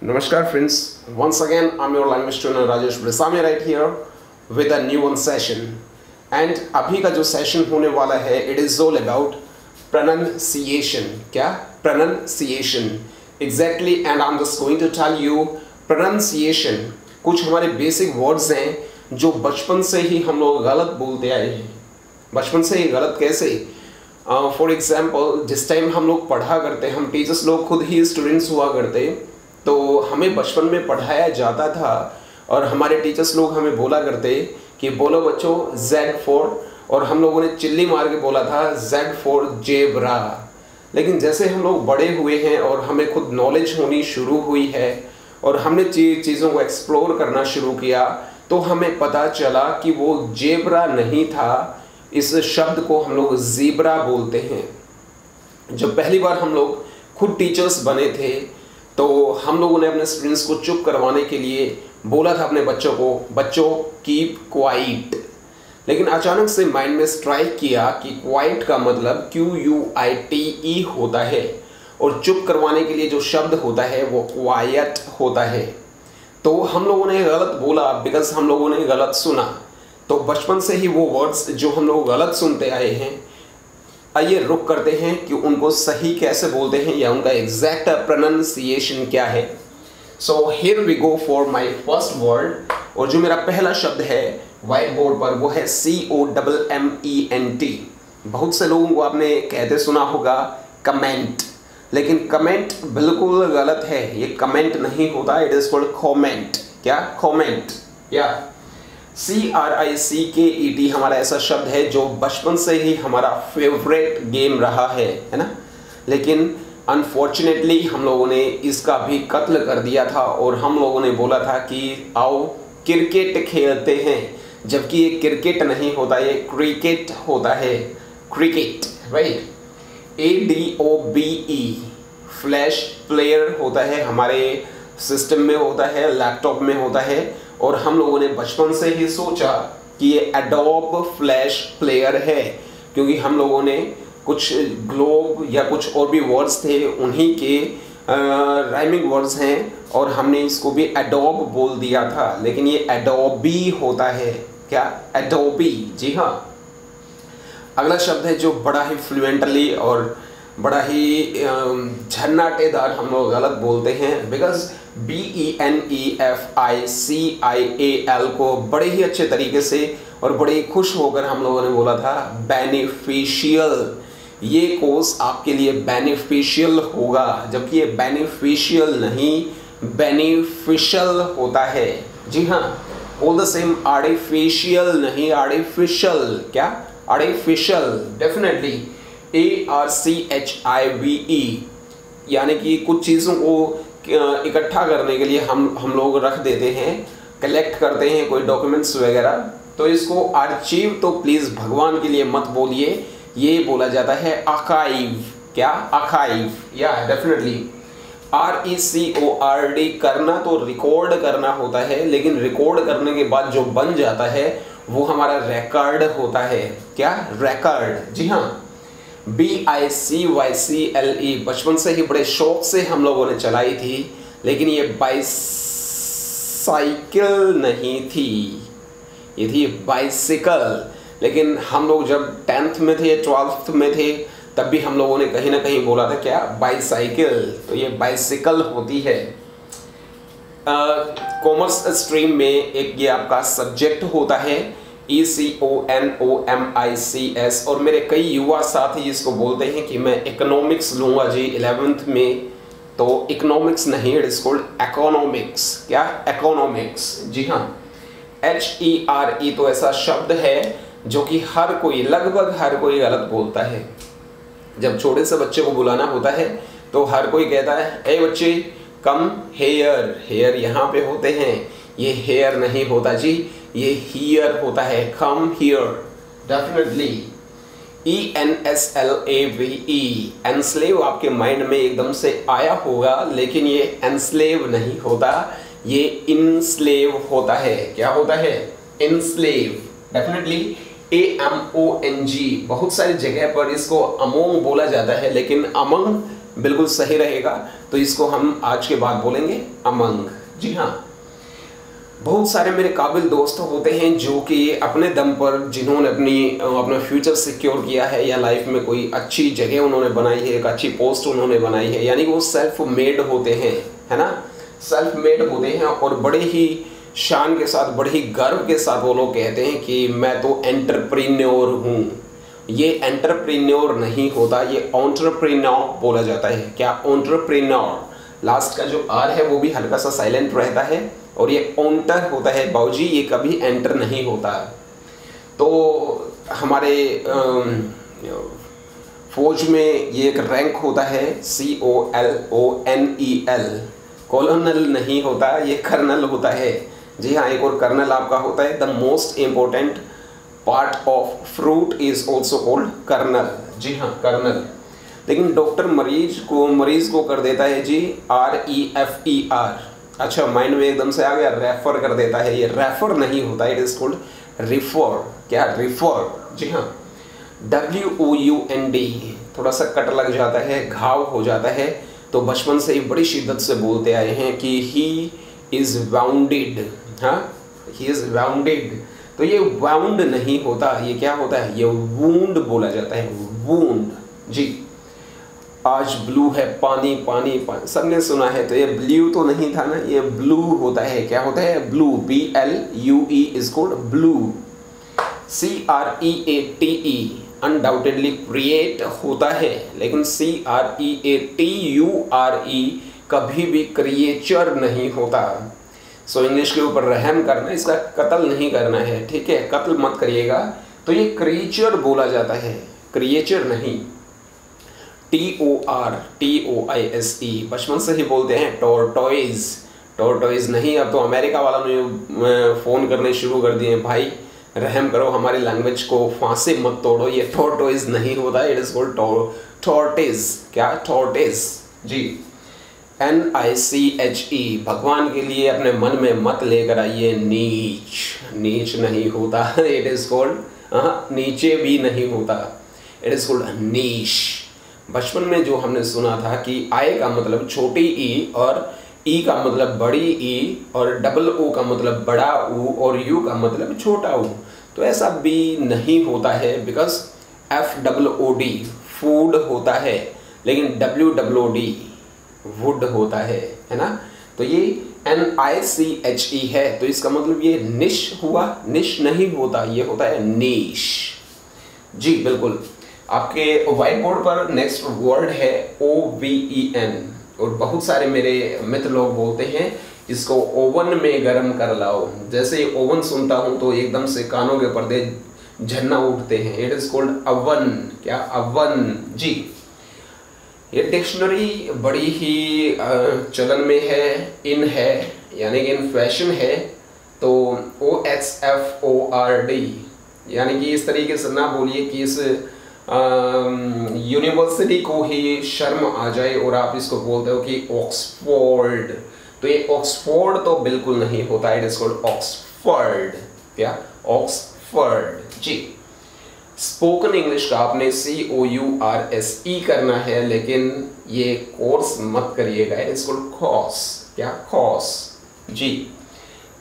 Namaskar friends, once again I'm your language trainer Rajesh Bresami right here with a new one session and अभी का जो session होने वाला है it is all about pronunciation क्या pronunciation exactly and I'm just going to tell you pronunciation कुछ हमारे basic words हैं जो बचपन से ही हम लोग गलत बोलते आए हैं बचपन से ही गलत कैसे फॉर एग्ज़ाम्पल जिस टाइम हम लोग पढ़ा करते हम टीचर्स लोग खुद ही स्टूडेंट्स हुआ करते तो हमें बचपन में पढ़ाया जाता था और हमारे टीचर्स लोग हमें बोला करते कि बोलो बच्चों जेड फोर और हम लोगों ने चिल्ली मार के बोला था जेड फोर जेबरा। लेकिन जैसे हम लोग बड़े हुए हैं और हमें खुद नॉलेज होनी शुरू हुई है और हमने चीज़ों को एक्सप्लोर करना शुरू किया तो हमें पता चला कि वो जेबरा नहीं था। इस शब्द को हम लोग जीब्रा बोलते हैं। जब पहली बार हम लोग खुद टीचर्स बने थे तो हम लोगों ने अपने स्टूडेंट्स को चुप करवाने के लिए बोला था अपने बच्चों को, बच्चों कीप क्वाइट लेकिन अचानक से माइंड में स्ट्राइक किया कि क्वाइट का मतलब Q U I T E होता है और चुप करवाने के लिए जो शब्द होता है वो क्वाइट होता है। तो हम लोगों ने गलत बोला बिकॉज़ हम लोगों ने गलत सुना। तो बचपन से ही वो वर्ड्स जो हम लोग गलत सुनते आए हैं आइए रुक करते हैं कि उनको सही कैसे बोलते हैं या उनका एग्जैक्ट प्रोनाउंसिएशन क्या है। So here we go for my first word और जो मेरा पहला शब्द है वाइट बोर्ड पर, वो है C O double M E N T बहुत से लोगों को आपने कहते सुना होगा कमेंट लेकिन कमेंट बिल्कुल गलत है, ये कमेंट नहीं होता इट इज़ कॉल्ड कॉमेंट क्या? कॉमेंट या? C R I C K E T हमारा ऐसा शब्द है जो बचपन से ही हमारा फेवरेट गेम रहा है है ना? लेकिन अनफॉर्चुनेटली हम लोगों ने इसका भी कत्ल कर दिया था और हम लोगों ने बोला था कि आओ क्रिकेट खेलते हैं, जबकि ये क्रिकेट नहीं होता, ये क्रिकेट होता है। Cricket right A D O B E flash player होता है, हमारे सिस्टम में होता है लैपटॉप में होता है। और हम लोगों ने बचपन से ही सोचा कि ये एडोब फ्लैश प्लेयर है, क्योंकि हम लोगों ने कुछ ग्लोब या कुछ और भी वर्ड्स थे, उन्हीं के राइमिंग वर्ड्स हैं, और हमने इसको भी एडोब बोल दिया था। लेकिन ये एडोबी होता है। क्या? एडोबी जी हाँ। अगला शब्द है जो बड़ा ही फ्लुएंटली और बड़ा ही झन्नाटेदार हम लोग गलत बोलते हैं because B E N E F I C I A L को बड़े ही अच्छे तरीके से और बड़े ही खुश होकर हम लोगों ने बोला था बेनिफिशियल ये कोर्स आपके लिए बेनिफिशियल होगा, जबकि ये बेनिफिशियल नहीं बेनिफिशियल होता है। जी हाँ ऑल द सेम आर्टिफिशियल नहीं आर्टिफिशियल क्या? Artificial definitely A R C H I V E यानी कि कुछ चीज़ों को इकट्ठा करने के लिए हम हम लोग रख देते हैं कलेक्ट करते हैं कोई डॉक्यूमेंट्स वगैरह। तो इसको आर्चीव तो प्लीज़ भगवान के लिए मत बोलिए। ये बोला जाता है अकाइव क्या? अकाइव या definitely R E C O R D करना तो रिकॉर्ड करना होता है, लेकिन रिकॉर्ड करने के बाद जो बन जाता है, वो हमारा रिकॉर्ड होता है। क्या? रिकॉर्ड जी हाँ। B I C Y C L E बचपन से ही बड़े शौक से हम लोगों ने चलाई थी लेकिन ये बाइसाइकिल नहीं थी। ये थी बाइसिकल। लेकिन हम लोग जब टेंथ में थे ट्वेल्थ में थे तब भी हम लोगों ने कहीं ना कहीं बोला था क्या? बाइसाइकिल? तो ये बाइसिकल होती है। कॉमर्स uh, स्ट्रीम में एक ये आपका सब्जेक्ट होता है E C O N O M I C S और मेरे कई युवा साथी इसको बोलते हैं कि मैं इकोनॉमिक्स लूँगा जी इलेवेंथ में। तो इकोनॉमिक्स नहीं इट इज़ कॉल्ड इकोनॉमिक्स क्या? इकोनॉमिक्स जी हाँ। एच ई आर ई तो ऐसा शब्द है जो कि हर कोई, लगभग हर कोई गलत बोलता है। जब छोटे से बच्चे को बुलाना होता है तो हर कोई कहता है, ए बच्चे कम हेयर हेयर यहाँ पे होते हैं। ये हेयर नहीं होता जी। ये हियर होता है come here definitely E N S L A V E enslave आपके माइंड में एकदम से आया होगा लेकिन ये एनस्लेव नहीं होता ये इनस्लेव होता है। क्या होता है? Enslave definitely A M O N G बहुत सारी जगह पर इसको अमोंग बोला जाता है लेकिन अमंग बिल्कुल सही रहेगा। तो इसको हम आज के बाद बोलेंगे अमंग जी हाँ। बहुत सारे मेरे काबिल दोस्त होते हैं जो कि अपने दम पर जिन्होंने अपनी अपना फ्यूचर सिक्योर किया है या लाइफ में कोई अच्छी जगह उन्होंने बनाई है, एक अच्छी पोस्ट उन्होंने बनाई है, यानी वो सेल्फ मेड होते हैं, है ना? सेल्फ मेड होते हैं और बड़े ही शान के साथ, बड़े ही गर्व के साथ वो लोग कहते हैं कि मैं तो एंटरप्रीन्योर हूँ। ये एंटरप्रीन्योर नहीं होता, ये ऑन्टरप्रीन्योर बोला जाता है। क्या ऑन्टरप्रीन्योर लास्ट का जो आर है वो भी हल्का सा साइलेंट रहता है। और ये ऑन्टर होता है बाऊजी, ये कभी एंटर नहीं होता। तो हमारे फौज में ये एक रैंक होता है C O L O N E L colonel नहीं होता, ये कर्नल होता है। जी हाँ एक और कर्नल आपका होता है the most important part of fruit is also called kernel जी हाँ कर्नल लेकिन डॉक्टर मरीज़ को मरीज़ को कर देता है जी R E F E R अच्छा माइंड में एकदम से आ गया रेफर कर देता है ये। रेफर नहीं होता इट इज़ कोल्ड रिफर क्या? रिफर जी हाँ। W O U N D थोड़ा सा कट लग जाता है, घाव हो जाता है। तो बचपन से ही बड़ी शिद्दत से बोलते आए हैं कि ही इज़ वाउंडेड हाँ? ही इज़ वाउंडेड तो ये वाउंड नहीं होता, ये क्या होता है? ये वूंड बोला जाता है। वूंड जी। आज ब्लू है, पानी पानी पानी। सबने सुना है तो ये ब्लू तो नहीं था ना, ये ब्लू होता है। क्या होता है? Blue B L U E is called blue C R E A T E undoubtedly create होता है, लेकिन C R E A T U R E कभी भी क्रिएचर नहीं होता। सो इंग्लिश के ऊपर रहम करना, इसका कत्ल नहीं करना है, ठीक है? कत्ल मत करिएगा। तो ये क्रिएचर बोला जाता है क्रिएचर नहीं। T O R T O I S E बचपन से ही बोलते हैं टोरटॉइज टोरटॉइज नहीं, अब तो अमेरिका वाला ने फ़ोन करने शुरू कर दिए भाई, रहम करो, हमारी लैंग्वेज को फांसी मत तोड़ो, ये टोरटॉइज नहीं होता इट इज़ कॉल्ड टोरटिज क्या? टोरटिज जी। एन आई सी एच ई भगवान के लिए अपने मन में मत लेकर आइए, नीच। नीच नहीं होता इट इज़ कॉल्ड नीचे भी नहीं होता इट इज़ कॉल्ड नीश बचपन में जो हमने सुना था कि आई का मतलब छोटी ई और ई का मतलब बड़ी ई और डबल ओ का मतलब बड़ा ऊ और यू का मतलब छोटा ऊ। तो ऐसा भी नहीं होता है because F double O D food होता है, लेकिन डब्ल्यू डब्ल्यू डी वुड होता है है ना? तो ये एन आई सी एच ई है तो इसका मतलब ये निश हुआ निश नहीं होता, ये होता है नीश जी, बिल्कुल। आपके व्हाइट बोर्ड पर नेक्स्ट वर्ड है ओ वी ई एन और बहुत सारे मेरे मित्र लोग बोलते हैं, इसको ओवन में गर्म कर लाओ। जैसे ओवन सुनता हूँ तो एकदम से कानों के पर्दे झन्ना उठते हैं। इट इज़ कॉल्ड अवन क्या अवन जी। ये डिक्शनरी बड़ी ही चलन में है इन है, यानी कि इन फ़ैशन है तो O X F O R D यानी कि इस तरीके से ना बोलिए कि इस यूनिवर्सिटी को ही शर्म आ जाए और आप इसको बोलते हो कि ऑक्सफोर्ड तो ये ऑक्सफोर्ड तो बिल्कुल नहीं होता इट इज़ कॉल्ड ऑक्सफर्ड क्या? ऑक्सफर्ड जी. स्पोकन इंग्लिश का आपने C O U R S E करना है, लेकिन ये कोर्स मत करिएगा इट इज़ कॉल्ड कॉस क्या? कॉस जी.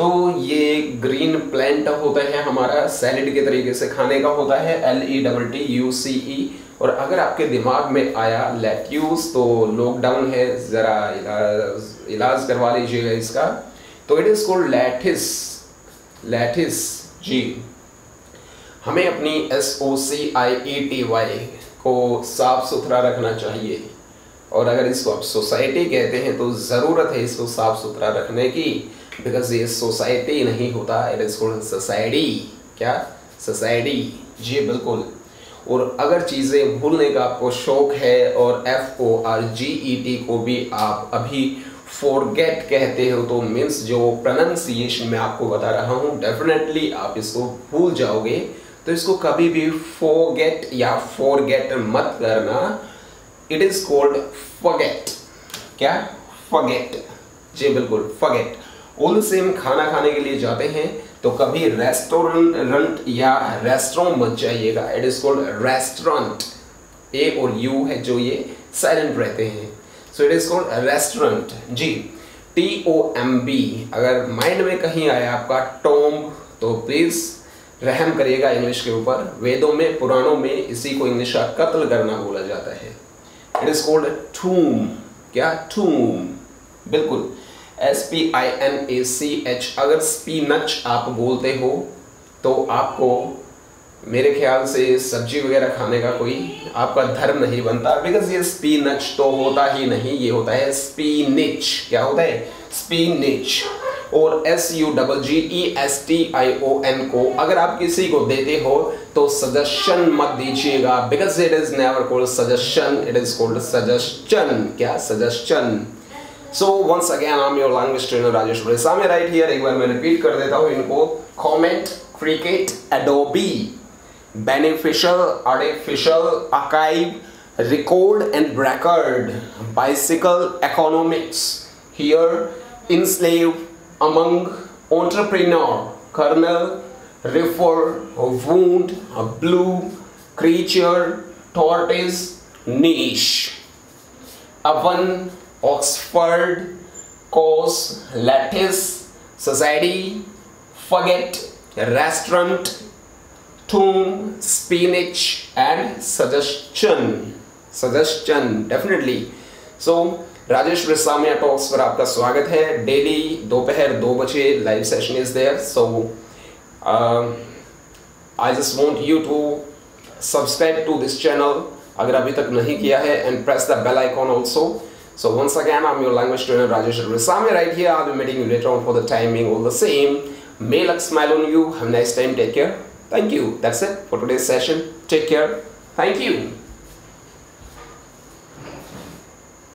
तो ये ग्रीन प्लांट होता है हमारा, सैलड के तरीके से खाने का होता है L E double T U C E और अगर आपके दिमाग में आया लेट्यूस तो लॉकडाउन है, ज़रा इलाज इलाज करवा लीजिएगा इसका। तो it is called lettuce lettuce जी। हमें अपनी S O C I E T Y को साफ़ सुथरा रखना चाहिए। और अगर इसको आप सोसाइटी कहते हैं तो ज़रूरत है इसको साफ़ सुथरा रखने की। बिकॉज़ ये सोसाइटी नहीं होता इट इज़ कॉल्ड सोसाइटी क्या? सोसाइटी जी, बिल्कुल. और अगर चीज़ें भूलने का आपको शौक है और F O R G E T को भी आप अभी फॉरगेट कहते हो तो मीन्स जो प्रोनाउंसिएशन मैं आपको बता रहा हूँ डेफिनेटली आप इसको भूल जाओगे. तो इसको कभी भी फॉरगेट या फॉरगेट मत करना. इट इज़ कॉल्ड फॉरगेट क्या? फॉरगेट जी, बिल्कुल. ऑल सेम खाना खाने के लिए जाते हैं तो कभी रेस्टोरेंट या रेस्टोरेंट मत जाइएगा। It is called restaurant A और यू है जो ये साइलेंट रहते हैं। So it is called restaurant ji T O M B अगर माइंड में कहीं आया आपका टोम तो प्लीज़ रहम करिएगा इंग्लिश के ऊपर। वेदों में, पुराणों में इसी को इंग्लिश का कत्ल करना बोला जाता है। इट इज़ कॉल्ड टूम क्या? टूम बिल्कुल। S P I N A C H अगर स्पीनच आप बोलते हो तो आपको मेरे ख्याल से सब्ज़ी वगैरह खाने का कोई आपका धर्म नहीं बनता। बिकॉज़ ये स्पीनच तो होता ही नहीं, ये होता है स्पीनिच क्या होता है? स्पीनिच और S U double G E S T I O N को अगर आप किसी को देते हो तो सजेशन मत दीजिएगा। Because it is never called suggestion it is called suggestion क्या? Suggestion so once again I am your language trainer Rajesh Bolesa मैं राइट हियर एक बार मैं रिपीट कर देता हूँ इनको। Comment cricket Adobe beneficial artificial अकाइव record and ब्रैकर्ड bicycle economics here enslave among entrepreneur colonel refer wound blue creature tortoise niche oven Oxford, course, lattice, society, forget, restaurant, tomb, spinach and suggestion. Suggestion, definitely. So, Rajesh Visamiya talks पर आपका स्वागत है daily दोपहर दो बजे live session is there so I just want you to subscribe to this channel अगर अभी तक नहीं किया है and press the bell icon also So once again, I'm your language trainer Rajesh Risami right here. I'll be meeting you later on for the timing all the same. May luck smile on you. Have a nice time. Take care. Thank you. That's it for today's session. Take care. Thank you.